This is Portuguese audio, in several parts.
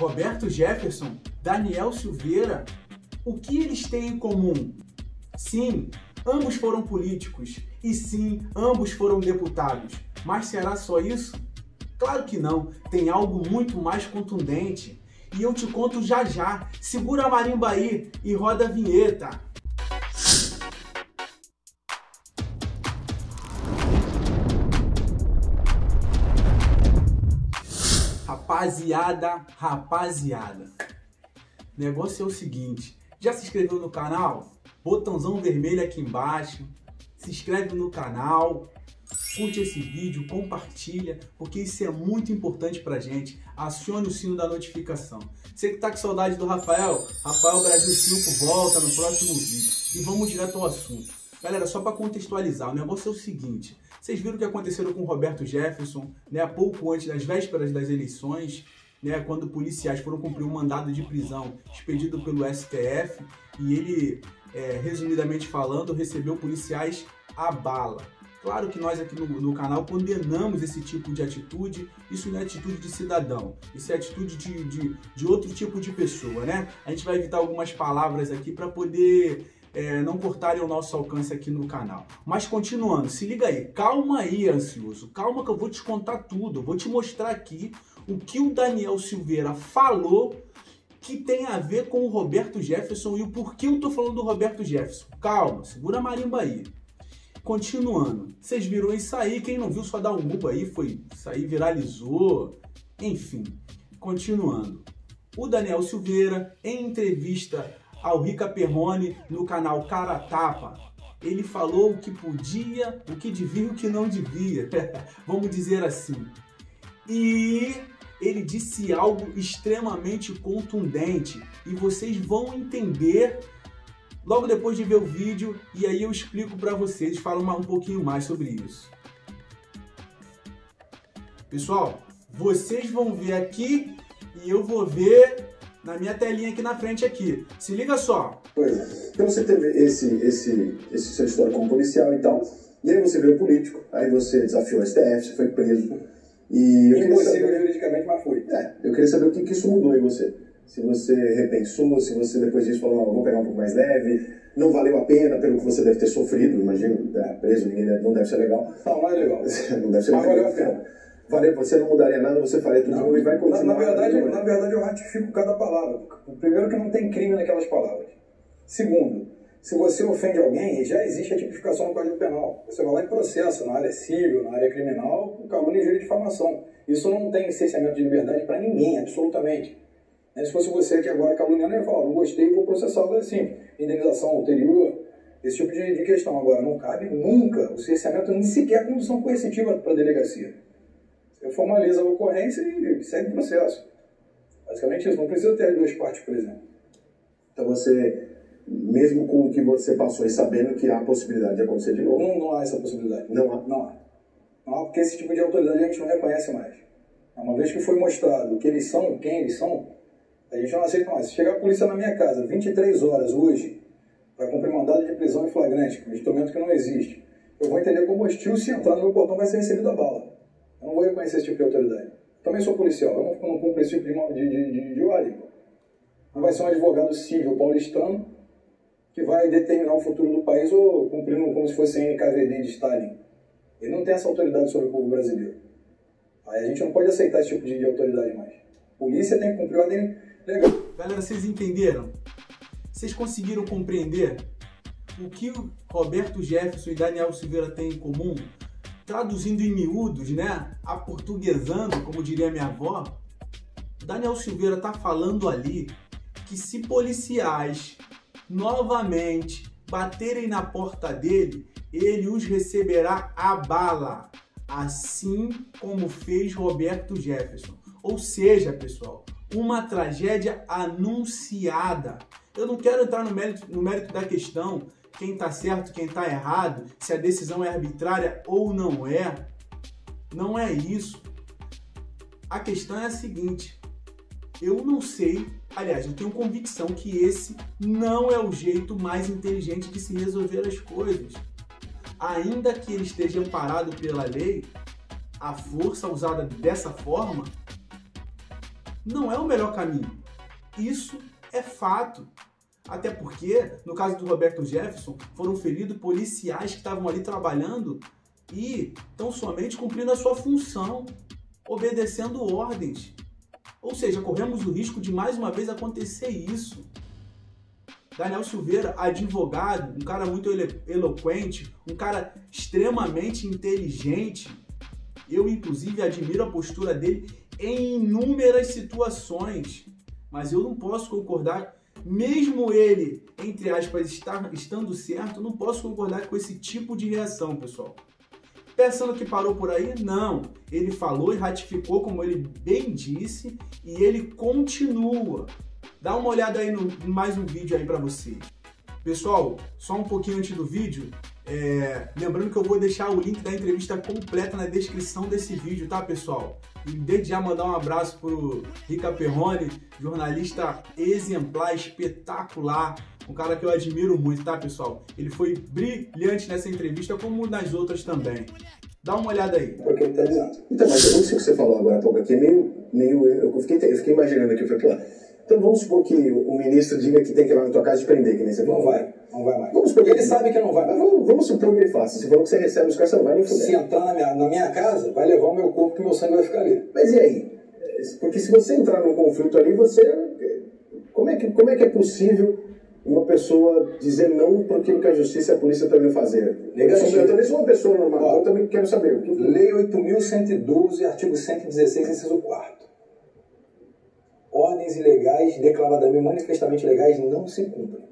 Roberto Jefferson, Daniel Silveira, o que eles têm em comum? Sim, ambos foram políticos e sim, ambos foram deputados. Mas será só isso? Claro que não, tem algo muito mais contundente. E eu te conto já já. Segura a marimba aí e roda a vinheta. Rapaziada, rapaziada. O negócio é o seguinte, já se inscreveu no canal? Botãozão vermelho aqui embaixo. Se inscreve no canal, curte esse vídeo, compartilha, porque isso é muito importante pra gente. Acione o sino da notificação. Você que tá com saudade do Rafael, Rafael Brasil 5 volta no próximo vídeo. E vamos direto ao assunto. Galera, só para contextualizar, o negócio é o seguinte. Vocês viram o que aconteceu com Roberto Jefferson, né, pouco antes das vésperas das eleições, né, quando policiais foram cumprir um mandado de prisão expedido pelo STF e ele, é, resumidamente falando, recebeu policiais a bala. Claro que nós aqui no, no, canal condenamos esse tipo de atitude, isso não é atitude de cidadão, isso é atitude de, de, de outro tipo de pessoa, né? A gente vai evitar algumas palavras aqui para poder é, não cortarem o nosso alcance aqui no canal. Mas continuando, se liga aí, calma aí, ansioso, calma que eu vou te contar tudo, vou te mostrar aqui o que o Daniel Silveira falou que tem a ver com o Roberto Jefferson e o porquê eu tô falando do Roberto Jefferson. Calma, segura a marimba aí. Continuando, vocês viram isso aí, quem não viu só dá um Google aí, foi, isso aí viralizou, enfim. Continuando, o Daniel Silveira, em entrevista ao Rica Perrone no canal Cara Tapa. Ele falou o que podia, o que devia e o que não devia, vamos dizer assim. E ele disse algo extremamente contundente e vocês vão entender logo depois de ver o vídeo e aí eu explico para vocês, falo um pouquinho mais sobre isso. Pessoal, vocês vão ver aqui e eu vou ver na minha telinha aqui na frente aqui. Se liga só. Pois. Então você teve esse, esse, esse seu história como policial e tal. E aí você veio político, aí você desafiou o STF, você foi preso. E eu Impossível saber... juridicamente, mas fui. É, eu queria saber o que, que isso mudou em você. Se você repensou, se você depois disso falou, não, vou pegar um pouco mais leve, não valeu a pena pelo que você deve ter sofrido, imagino, é, preso, ninguém deve, não deve ser legal. Não, não é legal. não deve ser legal. Mas valeu a pena valeu, você não mudaria nada, você faria tudo não, e vai continuar. Na, na, verdade, na verdade, eu ratifico cada palavra. Primeiro que não tem crime naquelas palavras. Segundo, se você ofende alguém, já existe a tipificação no Código Penal. Você vai lá em processo, na área civil, na área criminal, com calúnia e de difamação. Isso não tem licenciamento de liberdade para ninguém, absolutamente. Né, se fosse você que agora caluniando, eu ia falar, não gostei, vou processar assim. Indenização ulterior, esse tipo de, de questão. Agora, não cabe nunca o licenciamento, nem sequer a condução coercitiva para a delegacia. Você formaliza a ocorrência e segue o processo. Basicamente isso. Não precisa ter as duas partes, por exemplo. Então você, mesmo com o que você passou e sabendo que há a possibilidade de acontecer de novo? Não, não há essa possibilidade. Não há? Não há. Não há porque esse tipo de autoridade a gente não reconhece mais. Uma vez que foi mostrado o que eles são, quem eles são, a gente não aceita mais. Se chegar a polícia na minha casa 23 horas hoje, para cumprir mandado de prisão em flagrante, um instrumento que não existe, eu vou entender como hostil se entrar no meu portão vai ser recebido a bala. Eu não vou reconhecer esse tipo de autoridade. Também sou policial, eu não, não cumpro esse tipo de, de, de, de ordem. Não vai ser um advogado civil paulistano que vai determinar o futuro do país ou cumprindo como se fosse NKVD de Stalin. Ele não tem essa autoridade sobre o povo brasileiro. Aí a gente não pode aceitar esse tipo de, de autoridade mais. Polícia tem que cumprir ordem legal. Galera, vocês entenderam? Vocês conseguiram compreender o que o Roberto Jefferson e Daniel Silveira têm em comum? Traduzindo em miúdos, né? Aportuguesando, como diria minha avó, Daniel Silveira está falando ali que se policiais novamente baterem na porta dele, ele os receberá a bala, assim como fez Roberto Jefferson. Ou seja, pessoal, uma tragédia anunciada. Eu não quero entrar no mérito, no mérito da questão quem está certo, quem está errado, se a decisão é arbitrária ou não é. Não é isso. A questão é a seguinte: eu não sei, aliás, eu tenho convicção que esse não é o jeito mais inteligente de se resolver as coisas. Ainda que ele esteja amparado pela lei, a força usada dessa forma não é o melhor caminho. Isso é fato. Até porque, no caso do Roberto Jefferson, foram feridos policiais que estavam ali trabalhando e tão somente cumprindo a sua função, obedecendo ordens. Ou seja, corremos o risco de mais uma vez acontecer isso. Daniel Silveira, advogado, um cara muito eloquente, um cara extremamente inteligente. Eu, inclusive, admiro a postura dele em inúmeras situações, mas eu não posso concordar, mesmo ele, entre aspas, estar, estando certo, não posso concordar com esse tipo de reação, pessoal. Pensando que parou por aí? Não. Ele falou e ratificou, como ele bem disse, e ele continua. Dá uma olhada aí no mais um vídeo aí para você. Pessoal, só um pouquinho antes do vídeo, é, lembrando que eu vou deixar o link da entrevista completa na descrição desse vídeo, tá, pessoal? E desde já mandar um abraço pro Rica Perrone, jornalista exemplar, espetacular, um cara que eu admiro muito, tá, pessoal? Ele foi brilhante nessa entrevista, como nas outras também. Dá uma olhada aí. É o que ele tá dizendo. Então, mas isso que você falou agora há pouco aqui é meio. meio eu, fiquei, eu fiquei imaginando aqui, eu falei, então vamos supor que o ministro diga que tem que ir lá na tua casa e prender, que nem você falou. Não vai, não vai mais. Vamos supor ele sabe que não vai. Mas vamos, vamos supor que ele faça. Você falou que você recebe os caras, você não vai nem fuder. Se entrar na minha, na minha casa, vai levar o meu corpo que meu sangue vai ficar ali. Mas e aí? Porque se você entrar num conflito ali, você. Como é que, como é, que é possível uma pessoa dizer não para aquilo que a justiça e a polícia estão indo fazer? Negativo. Eu também sou uma pessoa normal, Ó, eu também quero saber. Que... Lei 8.112, artigo 116, inciso 4 ordens ilegais declaradamente manifestamente legais não se cumprem.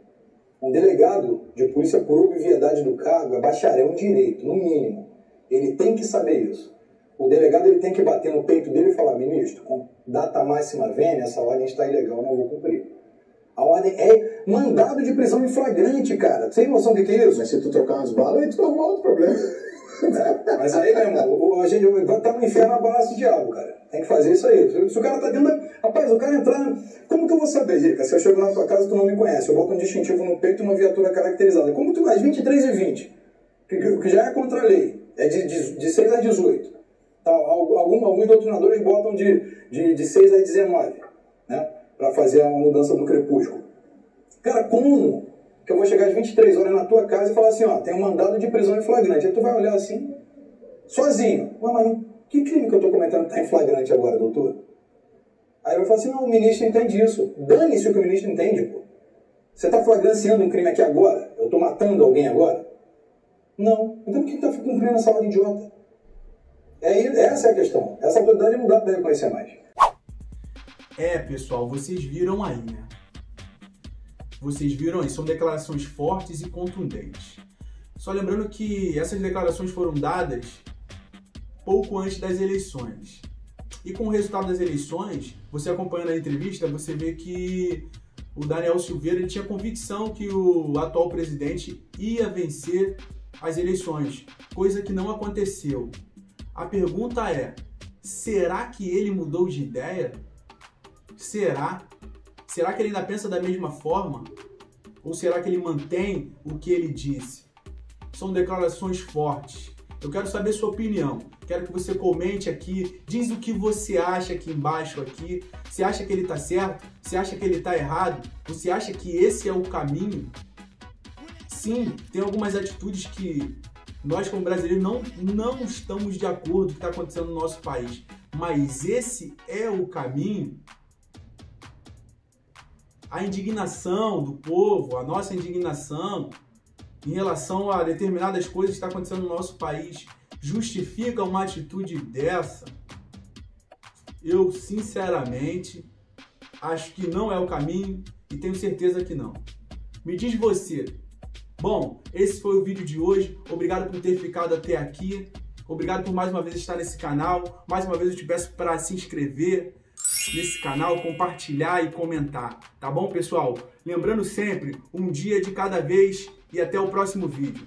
Um delegado de polícia, por obviedade do cargo, é bacharel em direito, no mínimo. Ele tem que saber isso. O delegado ele tem que bater no peito dele e falar: ministro, com data máxima vênia, essa ordem está ilegal, não vou cumprir. A ordem é mandado de prisão em flagrante, cara. Você tem noção do que é isso? Mas se tu trocar umas balas, aí tu vai arrumar outro problema. Mas aí, meu irmão, a gente estar no inferno abraço do diabo, cara. Tem que fazer isso aí. Se o cara tá dentro da... Rapaz, o cara entrar... Como que eu vou saber, Rica? Se eu chego na tua casa e tu não me conhece, eu boto um distintivo no peito e uma viatura caracterizada. Como tu mais 23 e 20, que, que já é contra a lei, é de, de, de 6 a 18. Tá, algum, alguns doutrinadores botam de, de, de 6 a 19, né? Pra fazer a mudança do crepúsculo. Cara, como que eu vou chegar às 23 horas na tua casa e falar assim, ó, tem um mandado de prisão em flagrante. Aí tu vai olhar assim, sozinho. Ué, mas que crime que eu estou cometendo está em flagrante agora, doutor? Aí vai falar assim, não, o ministro entende isso. Dane-se o que o ministro entende, pô. Você está flagranciando um crime aqui agora? Eu estou matando alguém agora? Não. Então por que está cumprindo essa ordem idiota? É, essa é a questão. Essa autoridade não dá para reconhecer mais. É, pessoal, vocês viram aí, né? Vocês viram aí, são declarações fortes e contundentes. Só lembrando que essas declarações foram dadas pouco antes das eleições. E com o resultado das eleições, você acompanhando a entrevista, você vê que o Daniel Silveira tinha convicção que o atual presidente ia vencer as eleições, coisa que não aconteceu. A pergunta é: será que ele mudou de ideia? Será? Será que ele ainda pensa da mesma forma? Ou será que ele mantém o que ele disse? São declarações fortes. Eu quero saber sua opinião. Quero que você comente aqui, diz o que você acha aqui embaixo aqui. Você acha que ele está certo? Você acha que ele está errado? Você acha que esse é o caminho? Sim, tem algumas atitudes que nós como brasileiros não, não estamos de acordo com o que está acontecendo no nosso país. Mas esse é o caminho a indignação do povo, a nossa indignação em relação a determinadas coisas que estão acontecendo no nosso país justifica uma atitude dessa? Eu, sinceramente, acho que não é o caminho e tenho certeza que não. Me diz você. Bom, esse foi o vídeo de hoje. Obrigado por ter ficado até aqui. Obrigado por mais uma vez estar nesse canal. Mais uma vez eu te peço para se inscrever, nesse canal, compartilhar e comentar, tá bom, pessoal? Lembrando sempre, um dia de cada vez e até o próximo vídeo.